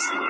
Thanks.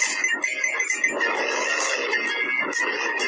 Thank you.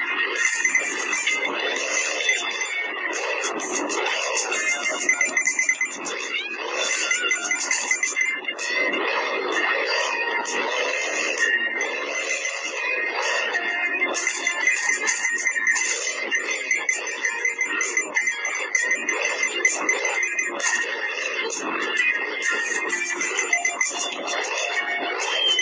Thank you.